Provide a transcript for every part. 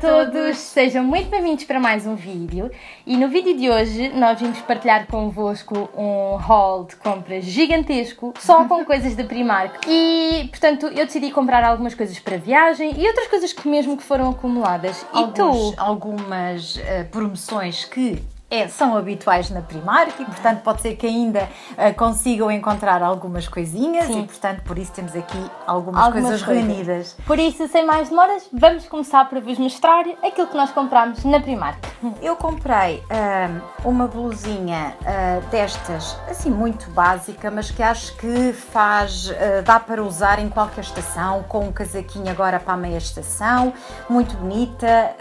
todos, sejam muito bem-vindos para mais um vídeo. E no vídeo de hoje nós vamos partilhar convosco um haul de compras gigantesco só com coisas da Primark. E portanto eu decidi comprar algumas coisas para viagem e outras coisas que mesmo que foram acumuladas. Alguns, e tu? Algumas uh, promoções que é, são habituais na Primark e, portanto, pode ser que ainda uh, consigam encontrar algumas coisinhas Sim. e, portanto, por isso temos aqui algumas, algumas coisas, coisas reunidas. Por isso, sem mais demoras, vamos começar por vos mostrar aquilo que nós compramos na Primark. Eu comprei uh, uma blusinha uh, destas, assim, muito básica, mas que acho que faz, dá para usar em qualquer estação, com um casaquinho agora para a meia estação, muito bonita.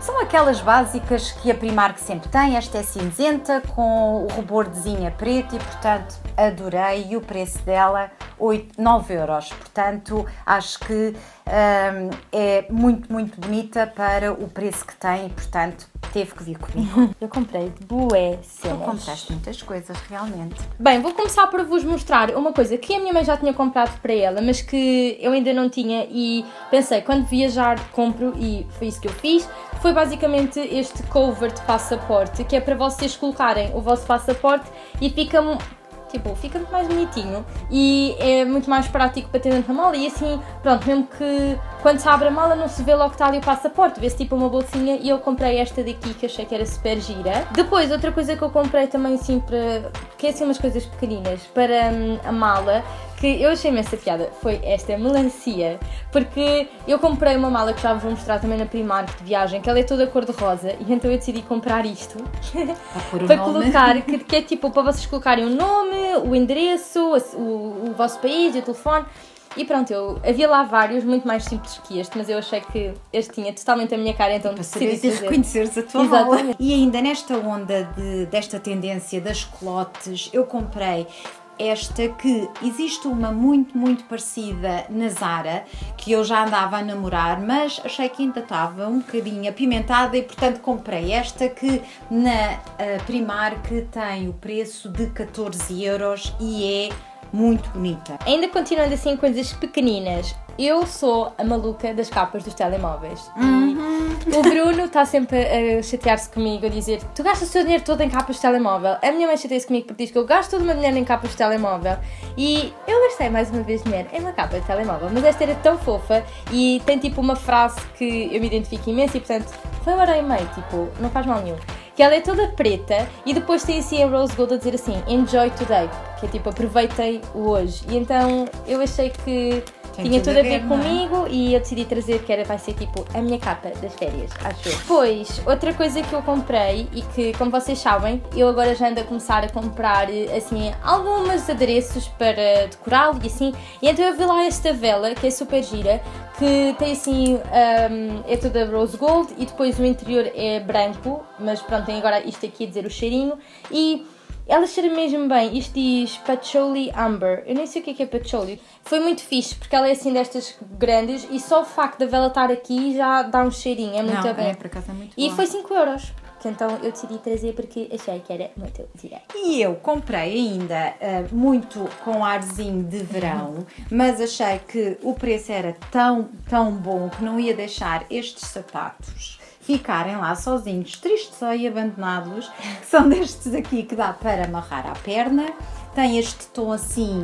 são aquelas básicas que a Primark sempre tem, esta é cinzenta com o rebordezinho a preto e, portanto, adorei. E o preço dela, 8, 9 euros. Portanto, acho que um, é muito, muito bonita para o preço que tem e, portanto, teve que vir comigo. Eu comprei bué cenas. Tu compraste muitas coisas, realmente. Bem, vou começar por vos mostrar uma coisa que a minha mãe já tinha comprado para ela, mas que eu ainda não tinha e pensei, quando viajar compro e foi isso que eu fiz. Foi basicamente este cover de passaporte, que é para vocês colocarem o vosso passaporte e fica Tipo, fica muito mais bonitinho e é muito mais prático para ter dentro da mala e assim, pronto, mesmo que quando se abre a mala não se vê logo que está ali o passaporte, vê-se tipo uma bolsinha e eu comprei esta daqui que achei que era super gira. Depois, outra coisa que eu comprei também assim para, que é assim umas coisas pequeninas, para hum, a mala, que eu achei imensa piada foi esta melancia, porque eu comprei uma mala que já vos vou mostrar também na Primark de viagem, que ela é toda cor-de-rosa, e então eu decidi comprar isto para colocar, que, que, é tipo para vocês colocarem o nome, o endereço, o, o vosso país e o telefone. E pronto, eu, havia lá vários, muito mais simples que este, mas eu achei que este tinha totalmente a minha cara, então para decidi fazer. reconheceres a tua Exatamente. mala. E ainda nesta onda de, desta tendência das clotes, eu comprei esta que existe uma muito, muito parecida na Zara, que eu já andava a namorar, mas achei que ainda estava um bocadinho apimentada e portanto comprei esta que na Primark tem o preço de 14 euros e é muito bonita. Ainda continuando assim coisas pequeninas, eu sou a maluca das capas dos telemóveis. Uhum. Está sempre a chatear-se comigo, a dizer: Tu gastas o seu dinheiro todo em capas de telemóvel. A minha mãe chateia-se comigo porque diz que eu gasto todo o meu dinheiro em capas de telemóvel. E eu gastei mais uma vez dinheiro em uma capa de telemóvel, mas esta era tão fofa e tem tipo uma frase que eu me identifico imenso e portanto foi uma hora e meia, tipo, não faz mal nenhum que ela é toda preta e depois tem assim a Rose Gold a dizer assim Enjoy Today, que é tipo aproveitem o hoje. E então eu achei que tem tinha tudo a ver, ver é? comigo é? e eu decidi trazer que era vai ser tipo a minha capa das férias, acho eu. Depois, outra coisa que eu comprei e que, como vocês sabem, eu agora já ando a começar a comprar assim alguns adereços para decorá-lo e assim. E então eu vi lá esta vela que é super gira, que tem assim, um, é toda rose gold e depois o interior é branco, mas pronto, tem agora isto aqui a dizer o cheirinho e ela cheira mesmo bem. Isto diz Patchouli Amber. Eu nem sei o que é, que é patchouli. Foi muito fixe, porque ela é assim destas grandes e só o facto da vela estar aqui já dá um cheirinho. É muito Não, bem. É, por acaso é muito E foi 5 euros. Que então eu decidi trazer porque achei que era muito direto. E eu comprei ainda uh, muito com arzinho de verão, uhum. mas achei que o preço era tão, tão bom que não ia deixar estes sapatos ficarem lá sozinhos, tristes e abandonados, que são destes aqui que dá para amarrar à perna. Tem este tom assim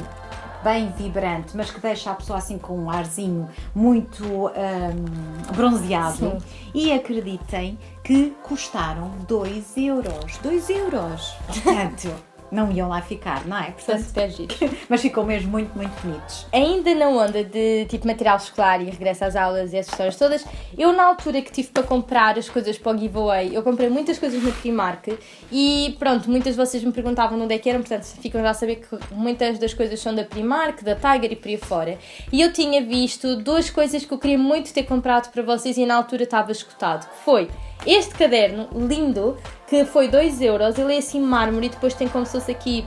bem vibrante, mas que deixa a pessoa assim com um arzinho muito um, bronzeado. Sim. E acreditem que custaram 2 euros. 2 euros! Portanto não iam lá ficar, não é? Portanto, super giro. Mas ficou mesmo muito, muito bonitos. Ainda na onda de tipo material escolar e regresso às aulas e essas histórias todas, eu na altura que tive para comprar as coisas para o giveaway, eu comprei muitas coisas na Primark e pronto, muitas de vocês me perguntavam onde é que eram, portanto ficam já a saber que muitas das coisas são da Primark, da Tiger e por aí fora. E eu tinha visto duas coisas que eu queria muito ter comprado para vocês e na altura estava escutado, que foi este caderno lindo, que foi 2 euros, ele é assim mármore e depois tem como se fosse aqui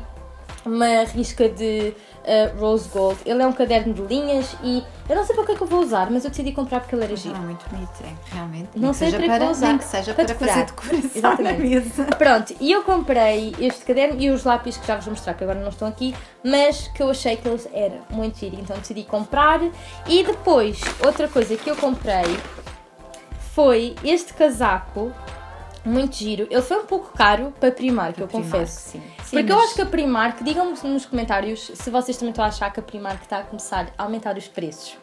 uma risca de uh, rose gold. Ele é um caderno de linhas e eu não sei para que é que eu vou usar, mas eu decidi comprar porque ele era giro. É muito bonito, é, realmente. Não sei para que vou usar. Nem que seja para, para fazer decoração Exatamente. na mesa. Pronto, e eu comprei este caderno e os lápis que já vos vou mostrar, que agora não estão aqui, mas que eu achei que eles eram muito giros, então decidi comprar. E depois, outra coisa que eu comprei foi este casaco, muito giro. Ele foi um pouco caro para Primark, eu Primark, confesso. sim. Sim, Porque eu mas- acho que a Primark, digam-me nos comentários se vocês também estão a achar que a Primark está a começar a aumentar os preços.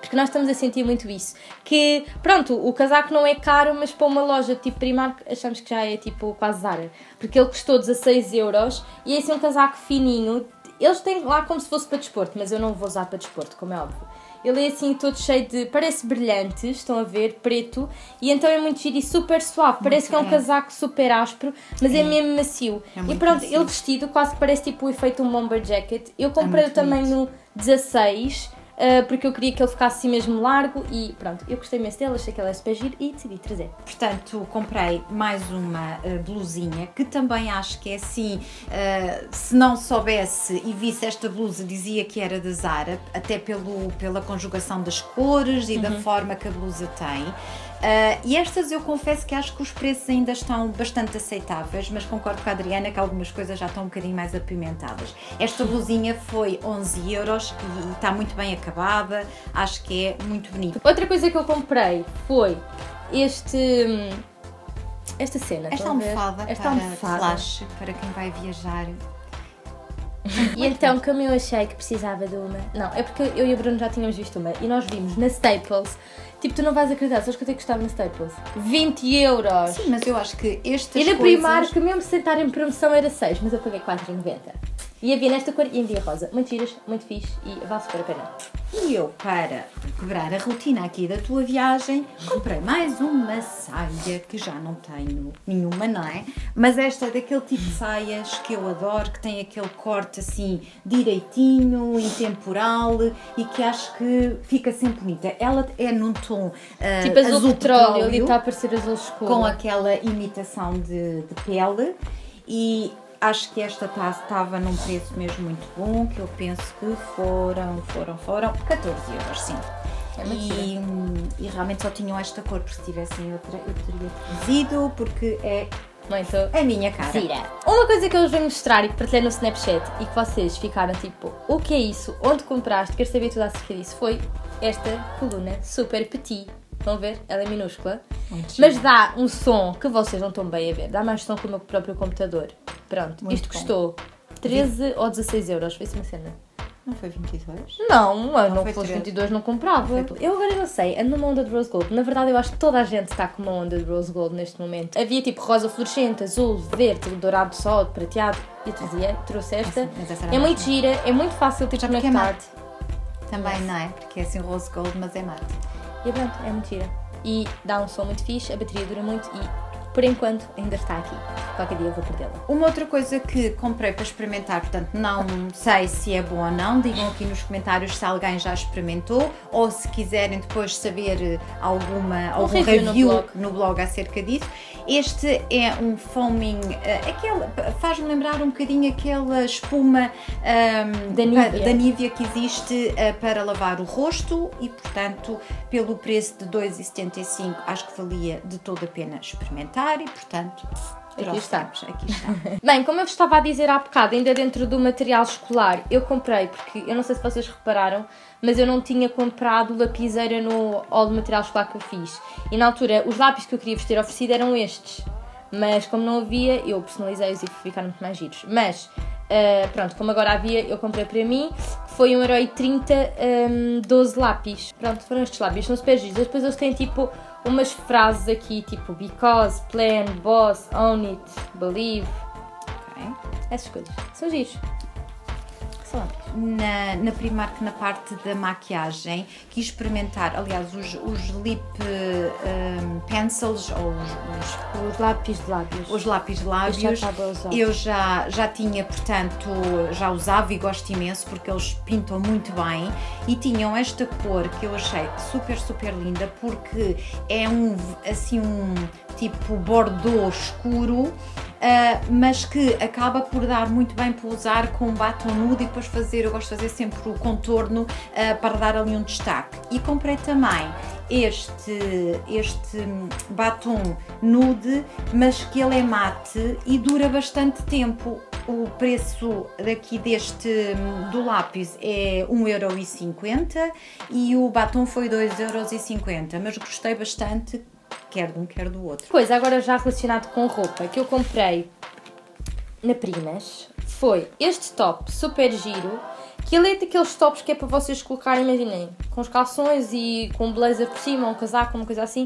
Porque nós estamos a sentir muito isso. Que, pronto, o casaco não é caro, mas para uma loja tipo Primark achamos que já é tipo quase Zara. Porque ele custou 16 euros e esse é um casaco fininho. Eles têm lá como se fosse para desporto, mas eu não vou usar para desporto, como é óbvio. Ele é assim todo cheio de. parece brilhante, estão a ver, preto, e então é muito giro e super suave. Parece que é um é. casaco super áspero, mas é, mesmo macio. É e muito pronto, macio. ele vestido quase que parece tipo o efeito um bomber jacket. Eu comprei muito também bonito. no 16. Ah, porque eu queria que ele ficasse assim mesmo largo e pronto, eu gostei imenso dele, achei que ele era super giro e decidi trazer. Portanto, comprei mais uma eh, blusinha que também acho que é assim. eh, se não soubesse e visse esta blusa, dizia que era da Zara, até pelo, pela conjugação das cores e da forma que a blusa tem. Eh, e estas eu confesso que acho que os preços ainda estão bastante aceitáveis, mas concordo com a Adriana que algumas coisas já estão um bocadinho mais apimentadas. Esta blusinha foi 11 euros e está muito bem acabada, acho que é muito bonito. Outra coisa que eu comprei foi este. Esta cena. Esta almofada Esta para almofada. flash, para quem vai viajar. E então, como eu achei que precisava de uma. Não, é porque eu e o Bruno já tínhamos visto uma e nós vimos na Staples. Tipo, tu não vais acreditar, sabes quanto é que custava na Staples? 20 euros! Sim, mas eu acho que estas E na coisas... Primark, mesmo se sentar em promoção, era 6, mas eu paguei 4,90. E havia nesta cor e em dia rosa. Muito giras, muito fixe e vale super a pena. E eu, para quebrar a rotina aqui da tua viagem, comprei mais uma saia que já não tenho nenhuma, não é? Mas esta é daquele tipo de saias que eu adoro, que tem aquele corte assim direitinho, intemporal e que acho que fica sempre bonita. Ela é num tom ah, Tipo azul, petróleo, ali está a parecer azul escuro. com aquela imitação de, de pele e acho que esta estava num preço mesmo muito bom, que eu penso que foram, foram, foram 14 euros, sim. É e, hum, e realmente só tinham esta cor, porque se tivessem outra eu teria trazido, porque é Muito a minha cara. Gira. Uma coisa que eu vos vou mostrar e que partilhei no Snapchat e que vocês ficaram tipo, o que é isso? Onde compraste? Quero saber tudo acerca disso. Foi esta coluna super petit. Vão ver? Ela é minúscula. Muito Mas dá um som que vocês não estão bem a ver. Dá mais som que o meu próprio computador. Pronto. Muito Isto bom. custou 13 ou 16 euros. Foi assim uma cena. Não foi 22? Não, eu não, foi fosse 13. 22 não comprava. Não eu agora não sei, ando numa onda de rose gold. Na verdade, eu acho que toda a gente está com uma onda de rose gold neste momento. Havia tipo rosa fluorescente, azul, verde, dourado só, prateado. Eu trazia, trouxe esta. Ah, era é muito gira, é muito fácil Já porque é. Também não é? Porque é assim rose gold, mas é mate. E pronto, é muito gira. E dá um som muito fixe, a bateria dura muito e por enquanto ainda está aqui. Qualquer dia eu vou perdê-la. Uma outra coisa que comprei para experimentar, portanto não sei se é bom ou não, digam aqui nos comentários se alguém já experimentou ou se quiserem depois saber eh, alguma, algum review no review, blog. no blog acerca disso. Este é um foaming, aquele, faz-me lembrar um bocadinho aquela espuma ahm, Da Nivea. da Nivea que existe eh, para lavar o rosto e portanto pelo preço de 2,75 acho que valia de toda a pena experimentar e portanto Aqui trouxemos. Aqui está. Bem, como eu vos estava a dizer há bocado, ainda dentro do material escolar, eu comprei, porque eu não sei se vocês repararam, mas eu não tinha comprado lapiseira no all de material escolar que eu fiz. E na altura, os lápis que eu queria vos ter oferecido eram estes. Mas como não havia, eu personalizei-os e ficaram muito mais giros. Mas, ah, pronto, como agora havia, eu comprei para mim, que foi 1,30€ um, 12 lápis. Pronto, foram estes lápis, são super giros. Depois eles têm tipo umas frases aqui, tipo because, plan, boss, own it, believe, Ok. essas coisas. São giros. Na, na Primark, na parte da maquiagem, quis experimentar, aliás, os, os lip um, pencils ou os, os Os lápis de lábios. os lápis de Eu lábios. já a usar. Eu já, já tinha, portanto, já usava e gosto imenso porque eles pintam muito bem e tinham esta cor que eu achei super, super linda porque é um, assim, um tipo bordô escuro, ah, mas que acaba por dar muito bem para usar com batom nude e depois fazer, eu gosto de fazer sempre o contorno ah, para dar ali um destaque. E comprei também este, este hum, batom nude, mas que ele é mate e dura bastante tempo. O preço daqui deste hum, do lápis é 1,50€ e o batom foi 2,50€, mas gostei bastante quer de um, quer do outro. Pois, agora já relacionado com roupa, que eu comprei na Primas, foi este top super giro, que ele é daqueles tops que é para vocês colocarem, imaginem, com os calções e com um blazer por cima, um casaco, uma coisa assim.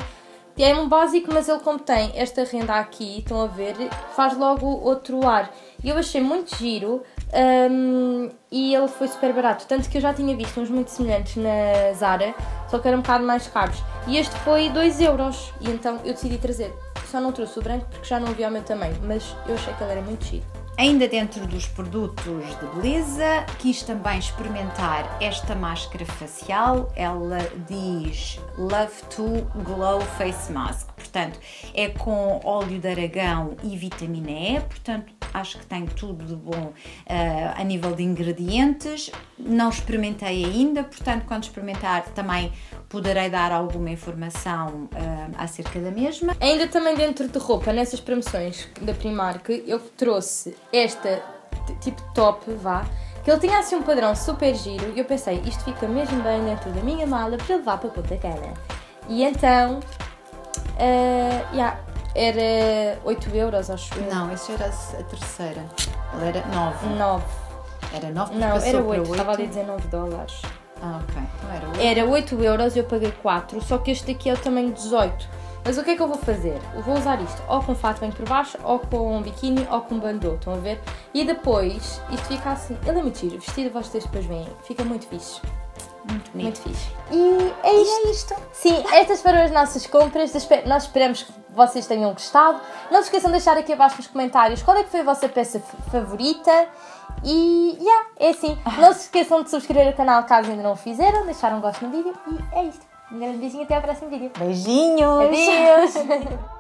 É um básico, mas ele como tem esta renda aqui, estão a ver, faz logo outro ar. E eu achei muito giro um, e ele foi super barato. Tanto que eu já tinha visto uns muito semelhantes na Zara, só que eram um bocado mais caros. E este foi 2 euros. E então eu decidi trazer. Só não trouxe o branco porque já não havia o meu tamanho, mas eu achei que ele era muito giro. Ainda dentro dos produtos de beleza, quis também experimentar esta máscara facial. Ela diz Love to Glow Face Mask. Portanto, é com óleo de aragão e vitamina E. Portanto, acho que tem tudo de bom uh, a nível de ingredientes. Não experimentei ainda, portanto, quando experimentar também poderei dar alguma informação uh, acerca da mesma. Ainda também dentro de roupa, nessas promoções da Primark, eu trouxe esta tipo top, vá, que ele tinha assim um padrão super giro e eu pensei, isto fica mesmo bem dentro da minha mala para levar para Ponta Cana. E então, uh, yeah, era 8 euros, acho eu. Não, isso era a terceira. Ela era 9. 9. Era 9 Não, era 8, 8. Estava ali a dizer 9 dólares. Ah, ok. Então era 8. Era 8 euros, eu paguei 4, só que este aqui é o tamanho 18. Mas o que é que eu vou fazer? Eu vou usar isto ou com fato bem por baixo, ou com um biquíni, ou com um bandô, estão a ver? E depois, isto fica assim, ele é muito giro, vestido vocês depois veem, fica muito fixe. Muito bonito. Muito fixe. E é isto. E é isto. Sim, estas foram as nossas compras. Nós esperamos que vocês tenham gostado. Não se esqueçam de deixar aqui abaixo nos comentários qual é que foi a vossa peça favorita. E yeah, é assim. Não se esqueçam de subscrever o canal caso ainda não o fizeram, deixar um gosto no vídeo. E é isto. Um grande beijinho até ao próximo vídeo. Beijinhos! Adeus!